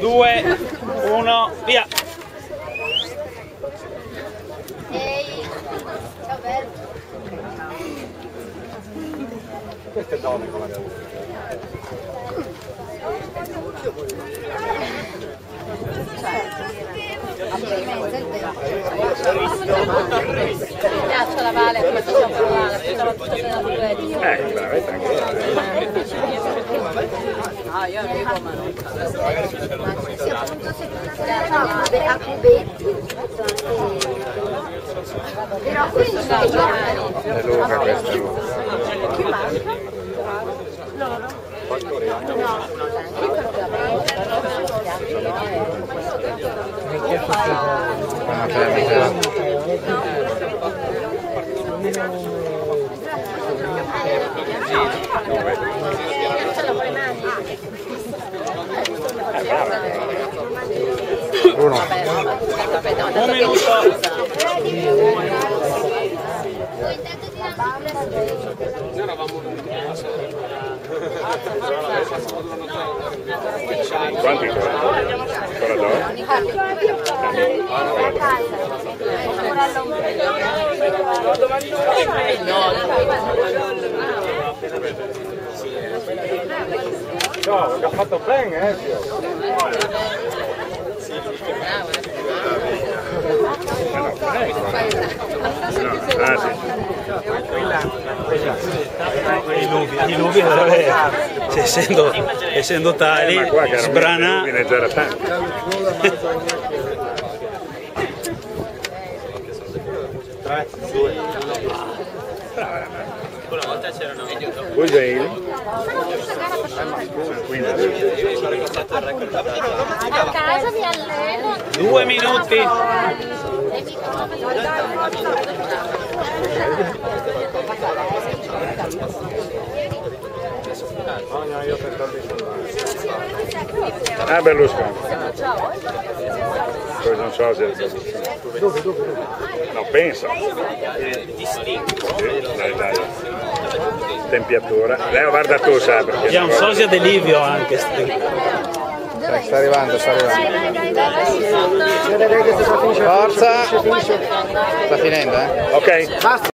2, 1, via! Ehi, ciao bello. Queste donne come le Vale, siamo qua, la anche Ah, io arrivo ma non Sì, appunto se tu a cubetti. Però questo è È lunga questa. Chi manca? Loro? No, Ah, bene, Bruno, Un minuto! quanti ancora? Ancora due? No, che ha fatto bene, eh, zio. I nubi, i nubi cioè, essendo, essendo tali, Ma qua che era sbrana... ne c'era tanto. Usain. A casa mi alleno. Due minuti! Ah, Berlusconi. Poi non so se... Dove, dove? No, penso. Sì, dai, dai. Tempiatura. Leo, guarda tu, sai perché... C'è un sosia di Livio anche. sti- Sta arrivando, sta arrivando. Dai, dai, dai, dai. Forza! Sta finendo, eh? Ok.